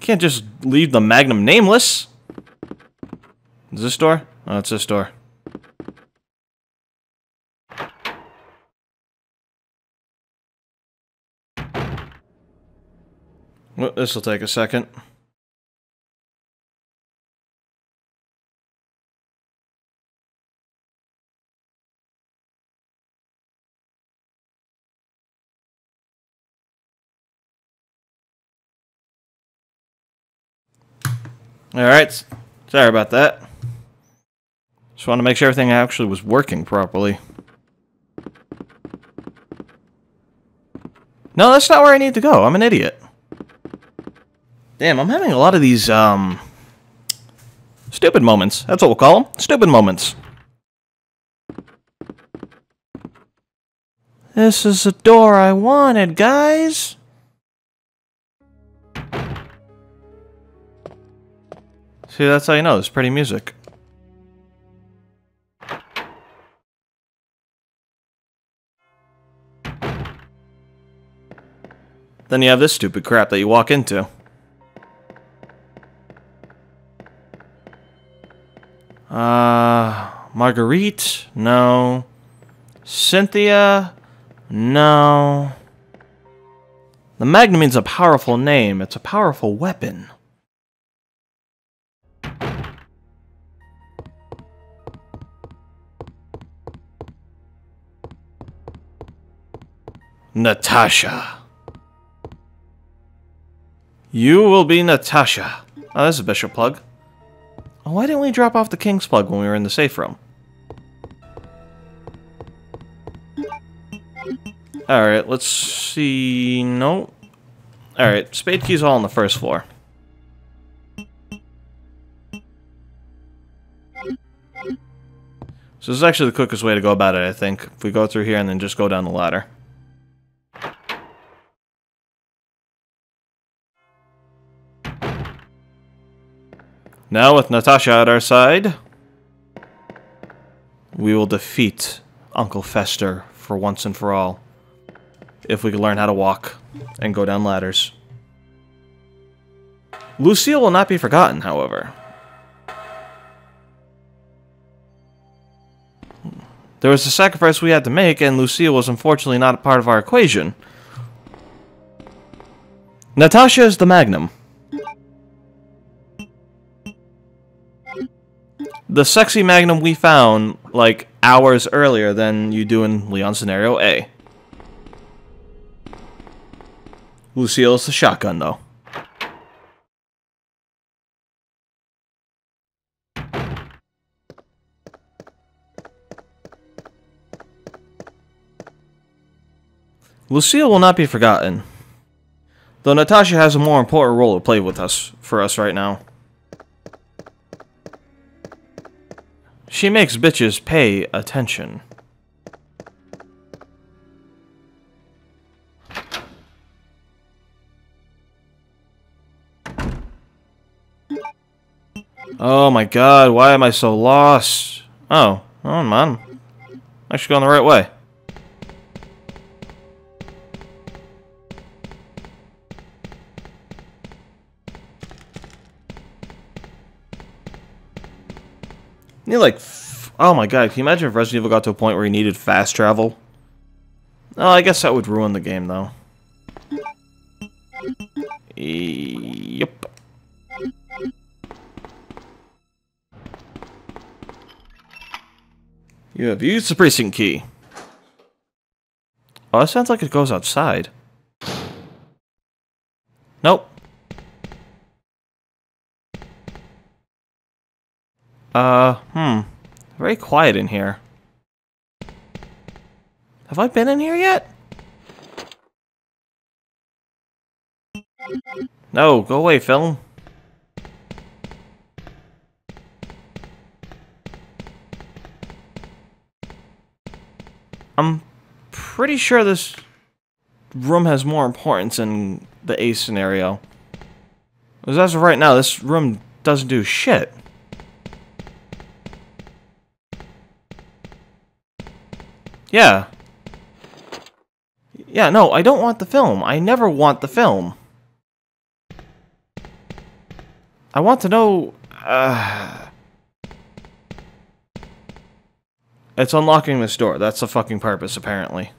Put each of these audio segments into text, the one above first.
Can't just leave the Magnum nameless. Is this door? Oh, it's this door. Well, this will take a second. Alright, sorry about that. Just want to make sure everything actually was working properly. No, that's not where I need to go. I'm an idiot. Damn, I'm having a lot of these, um... Stupid moments. That's what we'll call them. Stupid moments. This is the door I wanted, guys. See, that's how you know. It's pretty music. Then you have this stupid crap that you walk into. Uh, Marguerite? No. Cynthia? No. The Magnum means a powerful name. It's a powerful weapon. Natasha. You will be Natasha. Oh, this is a bishop plug. Oh, why didn't we drop off the king's plug when we were in the safe room? Alright, let's see... No. Alright, spade key's all on the first floor. So this is actually the quickest way to go about it, I think. If we go through here and then just go down the ladder. Now, with Natasha at our side, we will defeat Uncle Fester for once and for all. If we can learn how to walk and go down ladders. Lucille will not be forgotten, however. There was a sacrifice we had to make, and Lucille was unfortunately not a part of our equation. Natasha is the Magnum. The sexy Magnum we found, like, hours earlier than you do in Leon Scenario A. Lucille's the shotgun, though. Lucille will not be forgotten. Though Natasha has a more important role to play with us for us right now. She makes bitches pay attention. Oh my god, why am I so lost? Oh, oh man. I should go on the right way. Need like, oh my god, can you imagine if Resident Evil got to a point where he needed fast travel? Oh, I guess that would ruin the game though. Yep. You have used the precinct key. Oh, that sounds like it goes outside. Nope. Uh, hmm. Very quiet in here. Have I been in here yet? No, go away, film. I'm pretty sure this room has more importance in the A scenario. Because as of right now, this room doesn't do shit. Yeah. Yeah, no, I don't want the film. I never want the film. I want to know... Uh, it's unlocking this door. That's the fucking purpose, apparently.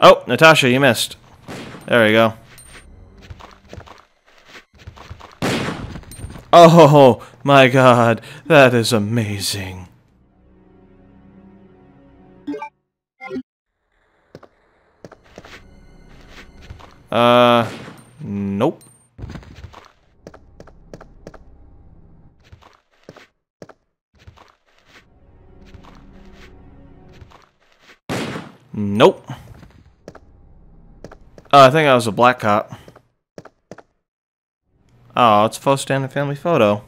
Oh, Natasha, you missed. There we go. Oh my god, that is amazing. Uh, nope. Nope. Oh, I think I was a black cop. Oh, it's a photo stand and family photo.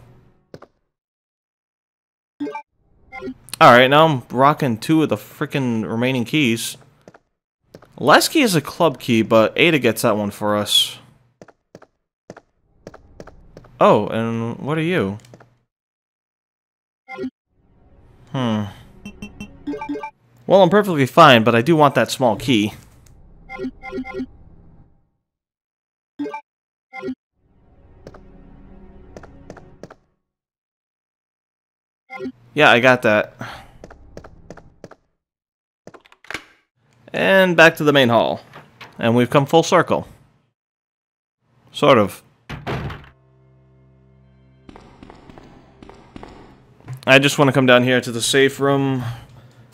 Alright, now I'm rocking two of the freaking remaining keys. Last key is a club key, but Ada gets that one for us. Oh, and what are you? Hmm. Well, I'm perfectly fine, but I do want that small key. Yeah, I got that. And back to the main hall. And we've come full circle. Sort of. I just want to come down here to the safe room.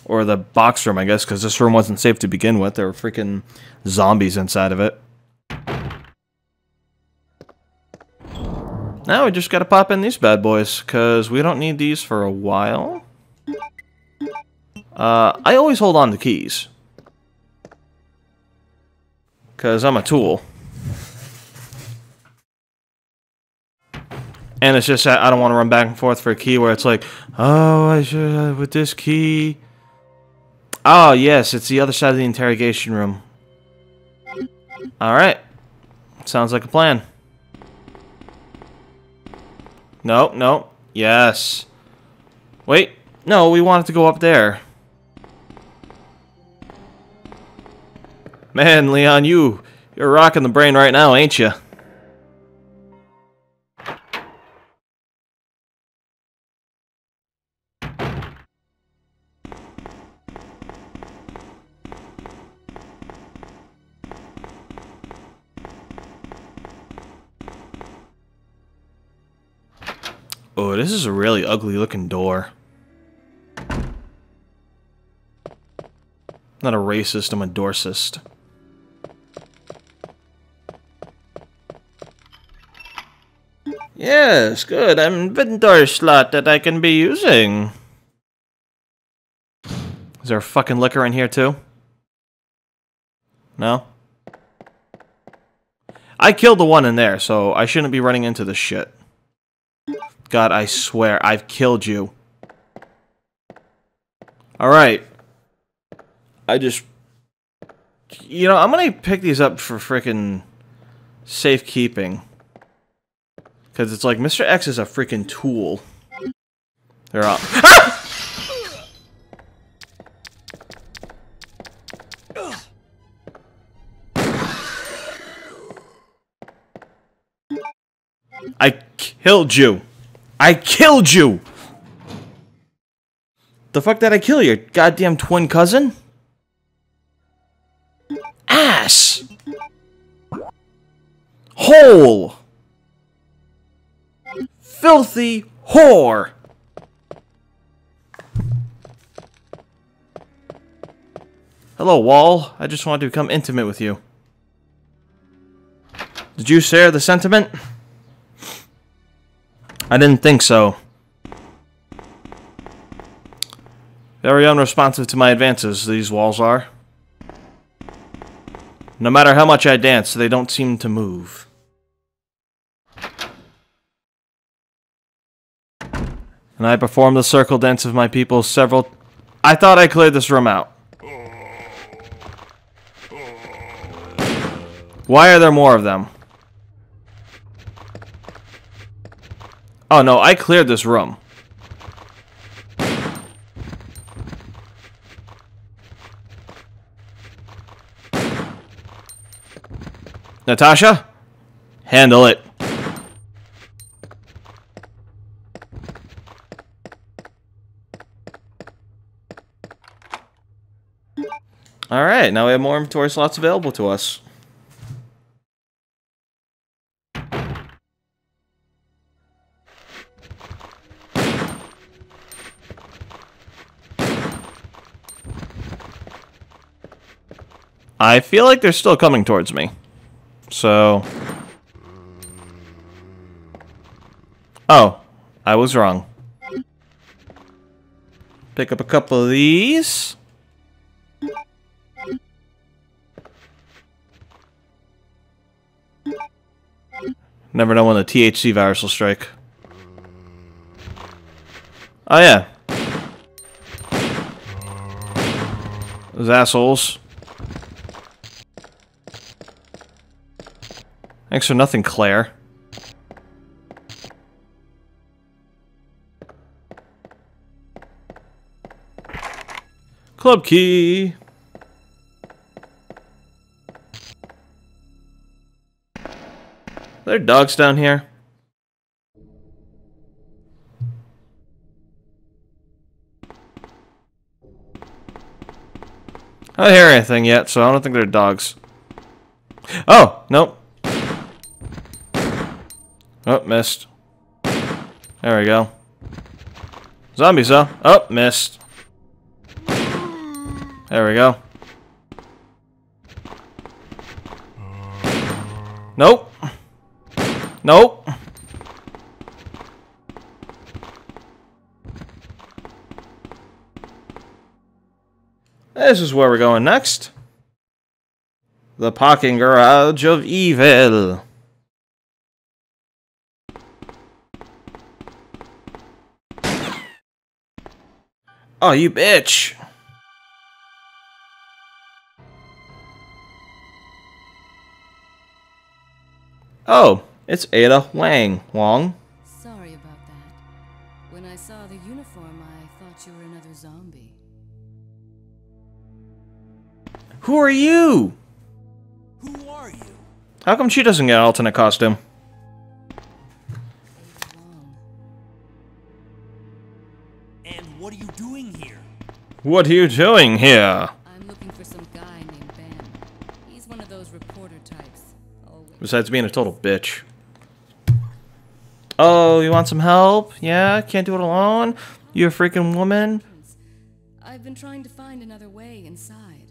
Or the box room, I guess, because this room wasn't safe to begin with. There were freaking zombies inside of it. Now we just gotta pop in these bad boys, because we don't need these for a while. Uh, I always hold on to keys. Because I'm a tool. And it's just I don't want to run back and forth for a key where it's like, oh, I should with this key. Oh, yes, it's the other side of the interrogation room. Alright. Sounds like a plan. No, no. Yes. Wait. No, we wanted to go up there. Man, Leon, you... You're rocking the brain right now, ain't you? Oh, this is a really ugly looking door. Not a racist, I'm a dorsist. Yes, good. I'm an inventory slot that I can be using. Is there a fucking licker in here too? No? I killed the one in there, so I shouldn't be running into this shit. God, I swear, I've killed you. Alright. I just... You know, I'm gonna pick these up for freaking safekeeping. Because it's like, Mr. X is a freaking tool. They're all... Ah! I killed you. I killed you! The fuck did I kill your goddamn twin cousin? Ass! Hole! Filthy whore! Hello, Wall. I just wanted to become intimate with you. Did you share the sentiment? I didn't think so. Very unresponsive to my advances, these walls are. No matter how much I dance, they don't seem to move. And I perform the circle dance of my people several... I thought I cleared this room out. Why are there more of them? Oh no, I cleared this room. Natasha? Handle it. Alright, now we have more inventory slots available to us. I feel like they're still coming towards me. So... Oh, I was wrong. Pick up a couple of these. Never know when the THC virus will strike. Oh yeah. Those assholes. Thanks for nothing, Claire. Club key. Are there dogs down here? I don't hear anything yet, so I don't think they're dogs. Oh, nope. Oh, missed. There we go. Zombies, huh? Oh, missed. There we go. Nope. Nope. This is where we're going next. The parking garage of evil. Oh, you bitch. Oh, it's Ada Wang. Wong. Sorry about that. When I saw the uniform, I thought you were another zombie. Who are you? Who are you? How come she doesn't get an alternate costume? What are you doing here? I'm looking for some guy named Ben. He's one of those reporter types. Always. Besides being a total bitch. Oh, you want some help? Yeah? Can't do it alone? You a freaking woman? I've been trying to find another way inside.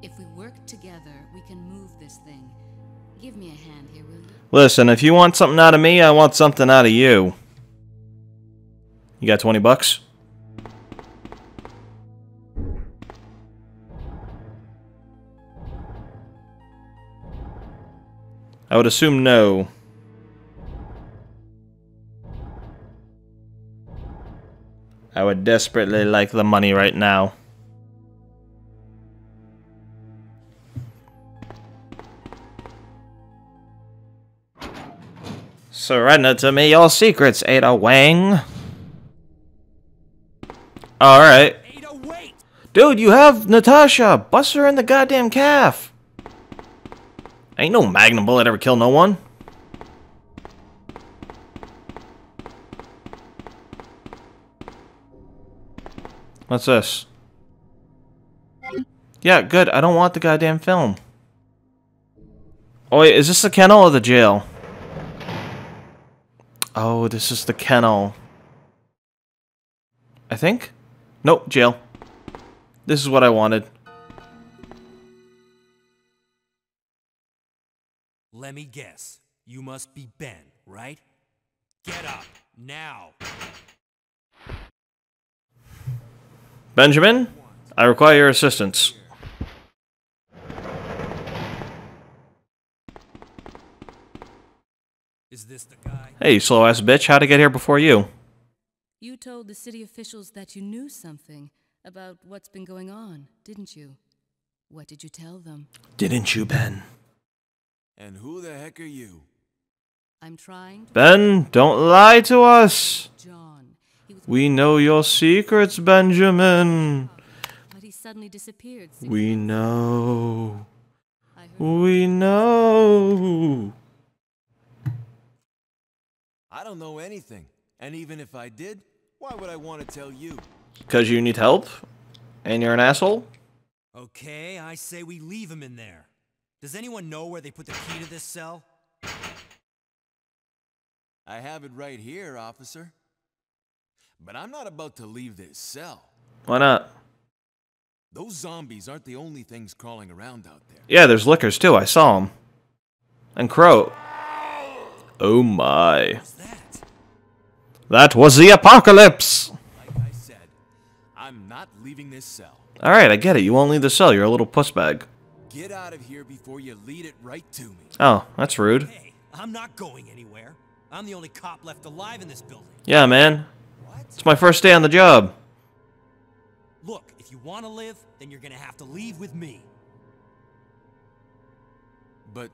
If we work together, we can move this thing. Give me a hand here, will you? Listen, if you want something out of me, I want something out of you. You got 20 bucks? I would assume no. I would desperately like the money right now. Surrender to me your secrets, Ada Wang. Alright. Dude, you have Natasha. Bust her in the goddamn calf. Ain't no magnum bullet ever kill no one. What's this? Yeah, good. I don't want the goddamn film. Oh wait, is this the kennel or the jail? Oh, this is the kennel. I think? Nope, jail. This is what I wanted. Let me guess. You must be Ben, right? Get up, now! Benjamin, I require your assistance. Is this the guy? Hey, you slow ass bitch, how'd I get here before you? You told the city officials that you knew something about what's been going on, didn't you? What did you tell them? Didn't you, Ben? And who the heck are you? I'm trying to Ben, don't lie to us! John. We know your secrets, Benjamin. but he suddenly disappeared. six We know. I heard We know. I don't know anything. And even if I did, why would I want to tell you? Because you need help? And you're an asshole? Okay, I say we leave him in there. Does anyone know where they put the key to this cell? I have it right here, officer. But I'm not about to leave this cell. Why not? Those zombies aren't the only things crawling around out there. Yeah, there's lickers too. I saw them. And Crow. Oh my. What's that? That was the apocalypse! Like I said, I'm not leaving this cell. Alright, I get it. You won't leave the cell. You're a little puss bag. Get out of here before you lead it right to me. Oh, that's rude. Hey, I'm not going anywhere. I'm the only cop left alive in this building. Yeah, man. What? It's my first day on the job. Look, if you want to live, then you're gonna have to leave with me. But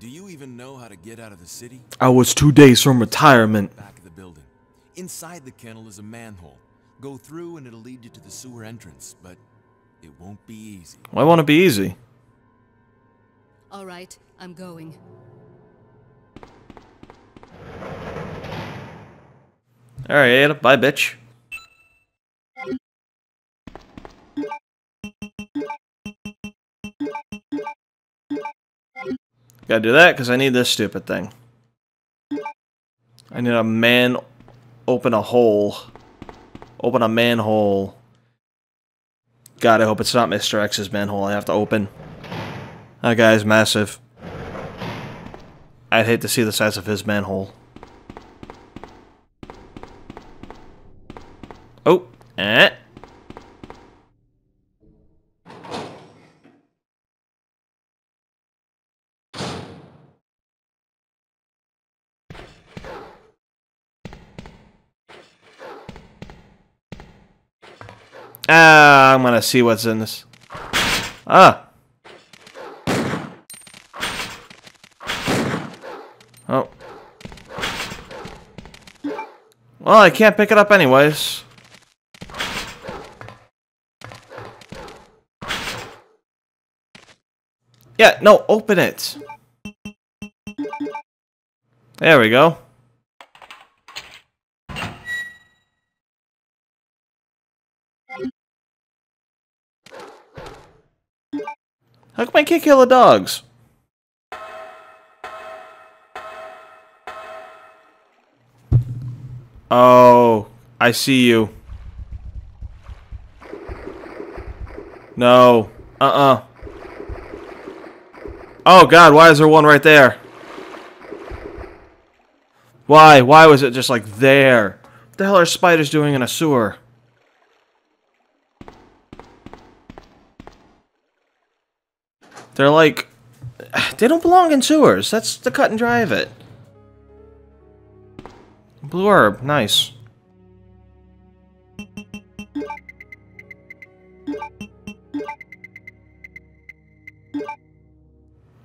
do you even know how to get out of the city? I was two days from retirement. Back of the building. Inside the kennel is a manhole. Go through and it'll lead you to the sewer entrance, but it won't be easy. Why won't it be easy? All right, I'm going. Alright, Ada. Bye, bitch. Gotta do that because I need this stupid thing. I need a man open a hole. Open a manhole. God, I hope it's not Mr. X's manhole I have to open. That guy's massive. I'd hate to see the size of his manhole. Oh, eh. Ah, I'm gonna see what's in this. Ah. Oh. Well, I can't pick it up anyways. Yeah, no, open it. There we go. How come I can't kill the dogs? Oh, I see you. No. Uh-uh. Oh god, why is there one right there? Why? Why was it just like there? What the hell are spiders doing in a sewer? They're like... They don't belong in sewers. That's the cut and dry of it. Blue herb. Nice.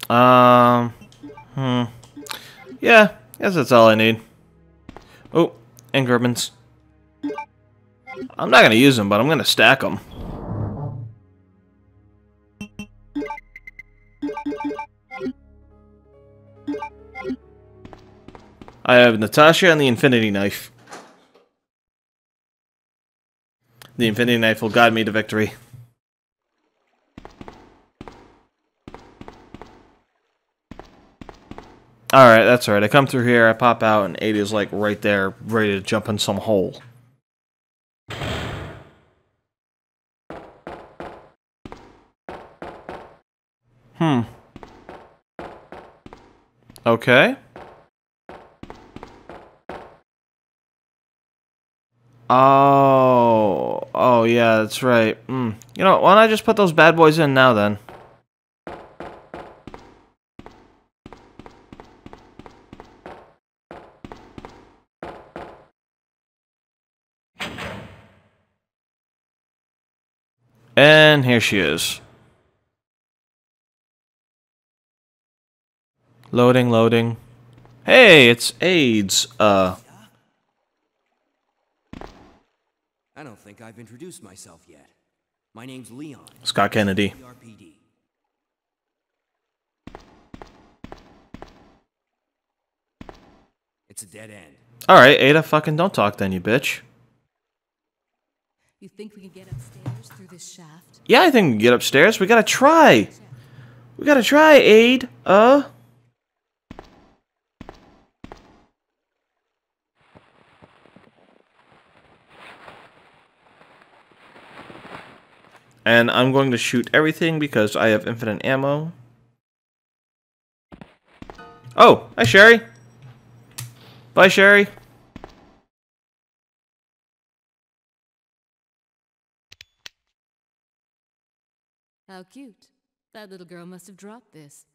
Um... Hmm. Yeah, guess that's all I need. Oh, and Gerbins. I'm not gonna use them, but I'm gonna stack them. I have Natasha and the Infinity Knife. The Infinity Knife will guide me to victory. Alright, that's alright. I come through here, I pop out, and Ada's like right there, ready to jump in some hole. Hmm. Okay. Oh, oh yeah, that's right. Mm. You know, why don't I just put those bad boys in now then? And here she is. Loading, loading. Hey, it's AIDS. Uh. I don't think I've introduced myself yet. My name's Leon, Scott Kennedy. RPD. It's a dead end. Alright, Ada, fucking don't talk then, you bitch. You think we can get upstairs through this shaft? Yeah, I think we can get upstairs. We gotta try. We gotta try, Aid. Uh. And I'm going to shoot everything because I have infinite ammo. Oh, hi Sherry. Bye Sherry. How cute. That little girl must have dropped this.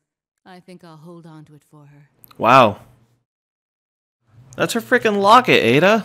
I think I'll hold on to it for her. Wow. That's her freaking locket, Ada.